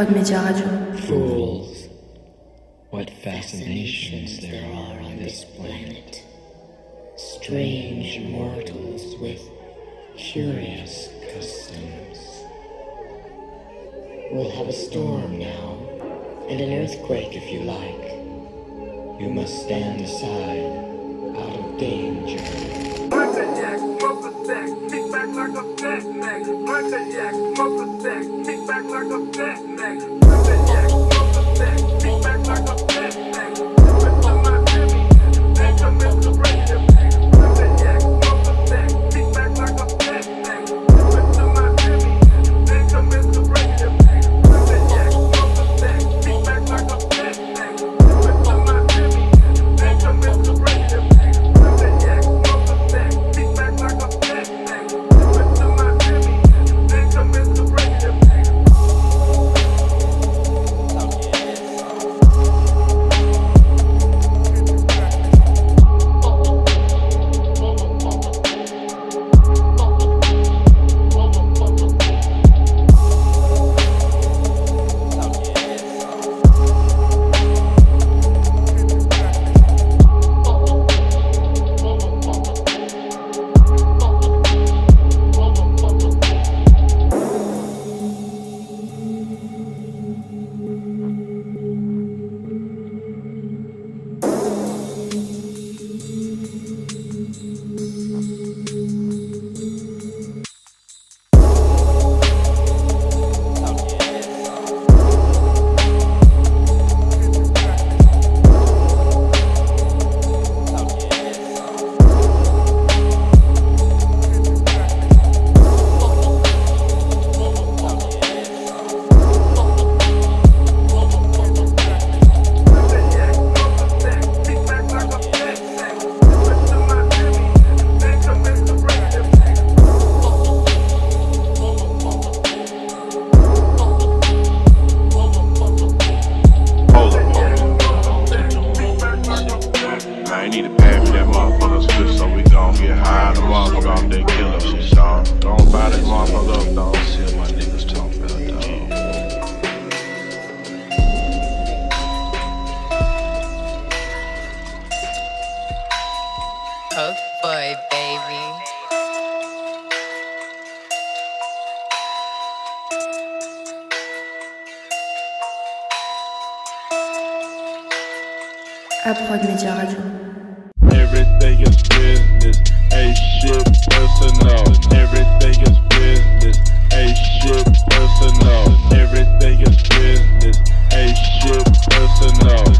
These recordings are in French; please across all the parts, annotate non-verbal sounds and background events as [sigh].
Prod Media Radio. Aprod Média Radio. Everything is business, ain't shit personal. Everything is business, ain't shit personal. Everything is business, ain't shit personal.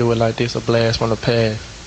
Do it like this, a blast from the past.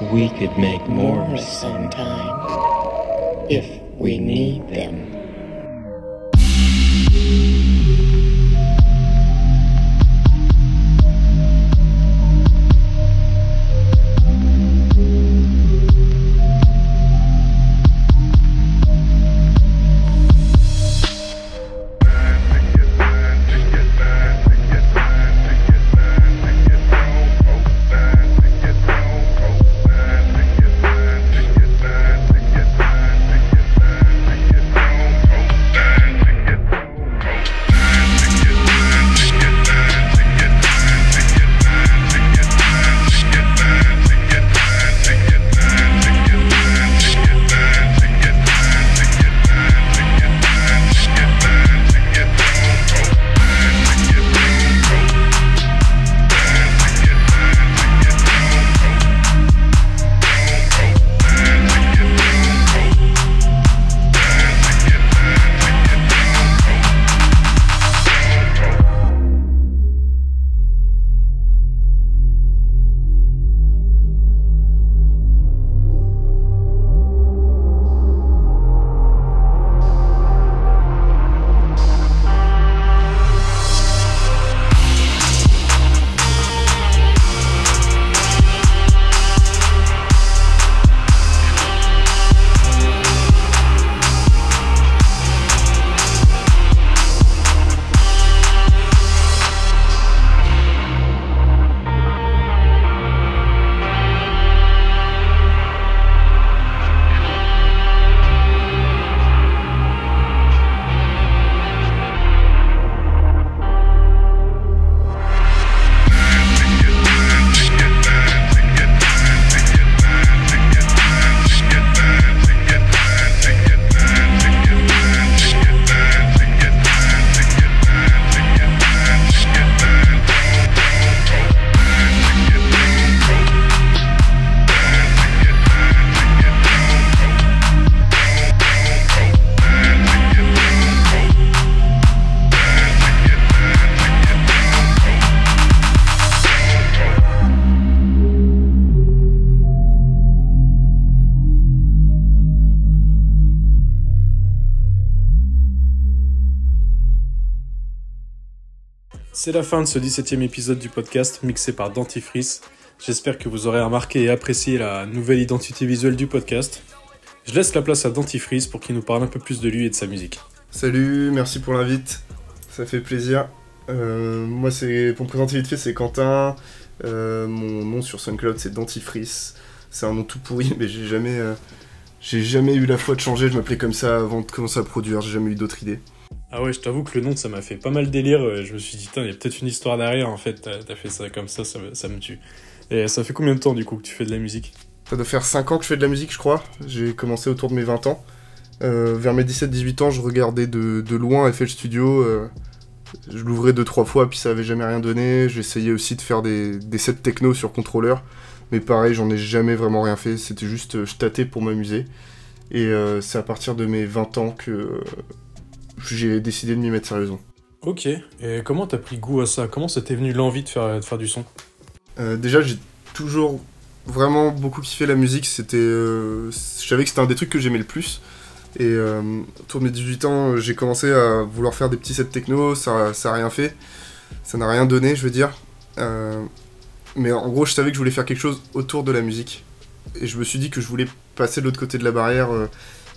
We could make more sometime if we need them. C'est la fin de ce 17e épisode du podcast mixé par Dentifrice. J'espère que vous aurez remarqué et apprécié la nouvelle identité visuelle du podcast. Je laisse la place à Dentifrice pour qu'il nous parle un peu plus de lui et de sa musique. Salut, merci pour l'invite. Ça fait plaisir. Euh, moi, pour me présenter vite fait, c'est Quentin. Euh, mon nom sur SoundCloud, c'est Dentifrice. C'est un nom tout pourri, [laughs] mais jamais, euh, j'ai jamais eu la foi de changer. Je m'appelais comme ça avant de commencer à produire. J'ai jamais eu d'autres idées. Ah ouais, je t'avoue que le nom, ça m'a fait pas mal délire. Euh, Je me suis dit, il y a peut-être une histoire derrière. En fait, t'as fait ça comme ça, ça, me- tue. Et ça fait combien de temps, du coup, que tu fais de la musique? Ça doit faire 5 ans que je fais de la musique, je crois. J'ai commencé autour de mes 20 ans. Euh, vers mes 17-18 ans, je regardais de, de loin FL Studio. euh, je l'ouvrais deux trois fois, puis ça avait jamais rien donné. J'essayais aussi de faire des, des sets techno sur contrôleur. Mais pareil, j'en ai jamais vraiment rien fait. C'était juste, je tâtais pour m'amuser. Et c'est à partir de mes 20 ans que j'ai décidé de m'y mettre sérieusement. Ok, et comment t'as pris goût à ça? Comment ça t'est venu l'envie de faire, de faire du son? Euh, déjà, j'ai toujours vraiment beaucoup kiffé la musique. C'était, euh, je savais que c'était un des trucs que j'aimais le plus. Et euh, autour de mes 18 ans, j'ai commencé à vouloir faire des petits sets techno. Ça, ça a rien fait. Ça n'a rien donné, je veux dire. Mais en gros, je savais que je voulais faire quelque chose autour de la musique. Et je me suis dit que je voulais passer de l'autre côté de la barrière.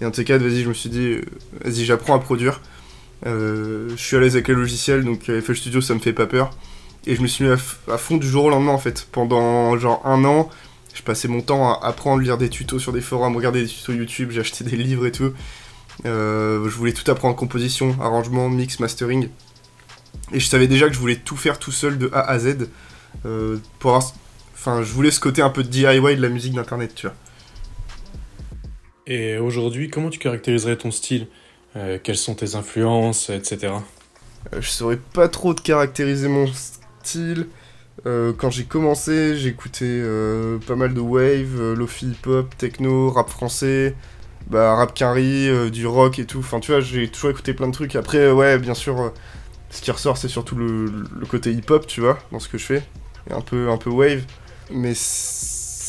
Et un de ces quatre, vas-y, je me suis dit, euh, vas-y, j'apprends à produire. Euh, je suis à l'aise avec les logiciels, donc euh, FL Studio, ça me fait pas peur. Et je me suis mis à, fond du jour au lendemain, en fait. Pendant genre un an, je passais mon temps à apprendre, lire des tutos sur des forums, regarder des tutos YouTube, acheté des livres et tout. Je voulais tout apprendre, composition, arrangement, mix, mastering. Et je savais déjà que je voulais tout faire tout seul de A à Z. pour. Enfin, je voulais ce côté un peu de DIY de la musique d'internet, tu vois. Et aujourd'hui, comment tu caractériserais ton style? Euh, Quelles sont tes influences, etc. Euh, je saurais pas trop de caractériser mon style. Euh, quand j'ai commencé, j'écoutais euh, pas mal de wave, lofi hip-hop, techno, rap français, bah, rap carry, du rock et tout. Enfin, tu vois, j'ai toujours écouté plein de trucs. Après, ouais, bien sûr, ce qui ressort, c'est surtout le, le côté hip-hop, tu vois, dans ce que je fais. Et un peu, un peu wave. Mais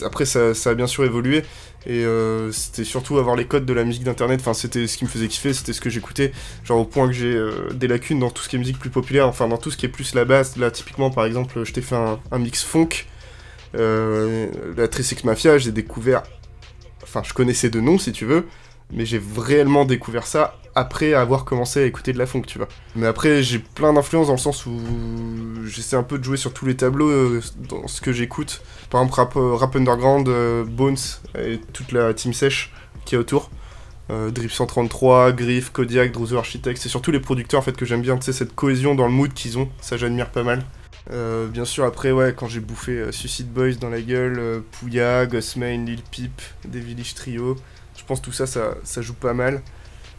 après, ça, ça a bien sûr évolué. Et euh, c'était surtout avoir les codes de la musique d'internet. Enfin, c'était ce qui me faisait kiffer, c'était ce que j'écoutais. Genre au point que j'ai euh, des lacunes dans tout ce qui est musique plus populaire, enfin dans tout ce qui est plus la basse. Là, typiquement, par exemple, je t'ai fait un, mix funk. Euh, la Trisix Mafia, j'ai découvert. Enfin, je connaissais de nom si tu veux, mais j'ai réellement découvert ça après avoir commencé à écouter de la funk, tu vois. Mais après, j'ai plein d'influences dans le sens où j'essaie un peu de jouer sur tous les tableaux euh, dans ce que j'écoute. Par exemple, rap, euh, rap underground, euh, Bones et toute la team sèche qui est autour. Drip 133, Griff, Kodiak, Druzo Architect, c'est surtout les producteurs en fait que j'aime bien, tu sais, cette cohésion dans le mood qu'ils ont, ça j'admire pas mal. Bien sûr, après, ouais, quand j'ai bouffé Suicide Boys dans la gueule, Pouya, Gossmain, Lil Peep, des Village Trio, je pense tout ça, ça joue pas mal.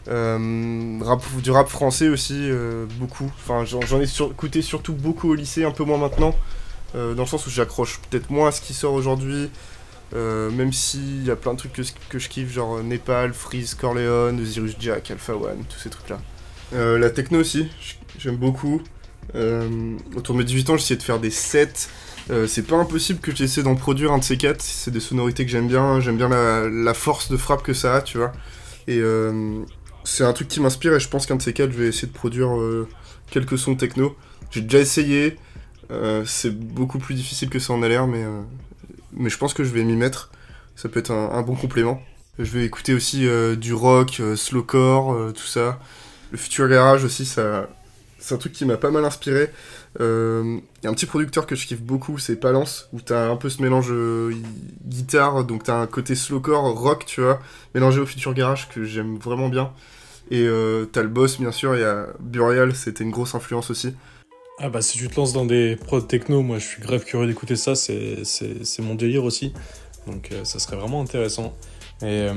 Euh, du rap français aussi, euh, beaucoup. Enfin, j'en ai sur- écouté surtout beaucoup au lycée, un peu moins maintenant, euh, dans le sens où j'accroche peut-être moins à ce qui sort aujourd'hui. Même s'il y a plein de trucs que, que je kiffe, genre Népal, Freeze, Corleone, Osiris Jack, Alpha One, tous ces trucs-là. La techno aussi, j'aime beaucoup. Autour de mes 18 ans, j'essayais de faire des sets. C'est pas impossible que j'essaie d'en produire un de ces quatre. C'est des sonorités que j'aime bien. J'aime bien la, la force de frappe que ça a, tu vois. Et c'est un truc qui m'inspire et je pense qu'un de ces quatre, je vais essayer de produire euh, quelques sons techno. J'ai déjà essayé. Euh, c'est beaucoup plus difficile que ça en a l'air, mais, euh, mais je pense que je vais m'y mettre. Ça peut être un, bon complément. Je vais écouter aussi du rock, slowcore, tout ça. Le futur garage aussi, ça, c'est un truc qui m'a pas mal inspiré. Il y a un petit producteur que je kiffe beaucoup, c'est Palance, où t'as un peu ce mélange euh, guitare, donc t'as un côté slowcore, rock, tu vois, mélangé au futur garage que j'aime vraiment bien. Et euh, t'as le boss, bien sûr, y a Burial, c'était une grosse influence aussi. Ah bah si tu te lances dans des prods techno, moi je suis grave curieux d'écouter ça, c'est, mon délire aussi. Donc euh, ça serait vraiment intéressant. Et euh,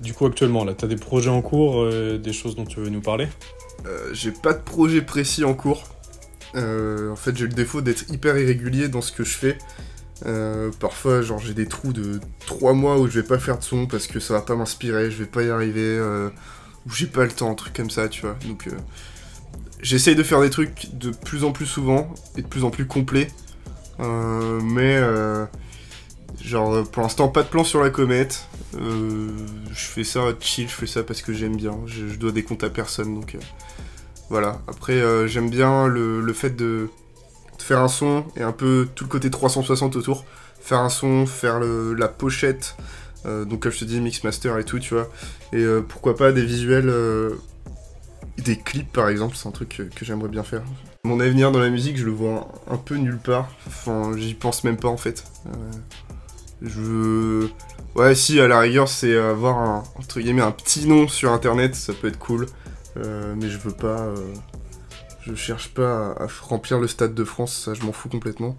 du coup actuellement là, t'as des projets en cours, euh, des choses dont tu veux nous parler? Euh, j'ai pas de projet précis en cours. Euh, en fait, j'ai le défaut d'être hyper irrégulier dans ce que je fais. Euh, parfois, genre, j'ai des trous de 3 mois où je vais pas faire de son parce que ça va pas m'inspirer, je vais pas y arriver, ou j'ai pas le temps, un truc comme ça, tu vois. Donc, j'essaye de faire des trucs de plus en plus souvent et de plus en plus complets. Mais, genre, euh, pour l'instant, pas de plan sur la comète. Euh, je fais ça chill, je fais ça parce que j'aime bien. Je, dois des comptes à personne, donc. euh, voilà, après j'aime bien le, fait de, faire un son et un peu tout le côté 360 autour. Faire un son, faire le- la pochette, donc comme je te dis, mix master et tout, tu vois. Et pourquoi pas des visuels, des clips par exemple, c'est un truc que, j'aimerais bien faire. Mon avenir dans la musique, je le vois un peu nulle part. Enfin, j'y pense même pas en fait. Je. Ouais, si, à la rigueur, c'est avoir un, entre guillemets, un petit nom sur internet, ça peut être cool. Euh, mais je veux pas. euh, je cherche pas à, remplir le stade de France, ça je m'en fous complètement.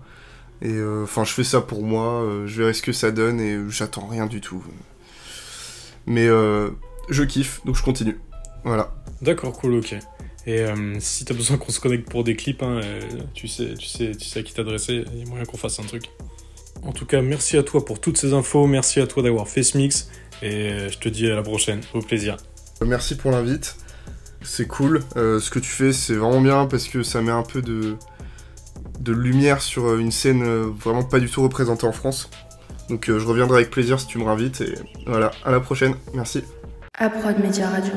Et euh, enfin, je fais ça pour moi, je verrai ce que ça donne et j'attends rien du tout. Mais je kiffe, donc je continue. Voilà. D'accord, cool, ok. Et si t'as besoin qu'on se connecte pour des clips, hein, tu, sais, tu, sais, tu sais à qui t'adresser, il y a moyen qu'on fasse un truc. En tout cas, merci à toi pour toutes ces infos, merci à toi d'avoir fait ce mix, et je te dis à la prochaine, au plaisir. Merci pour l'invite. C'est cool. Euh, ce que tu fais, c'est vraiment bien parce que ça met un peu de, de lumière sur euh, une scène euh, vraiment pas du tout représentée en France. Donc euh, je reviendrai avec plaisir si tu me réinvites. Et voilà, à la prochaine. Merci. À Prod Media Radio.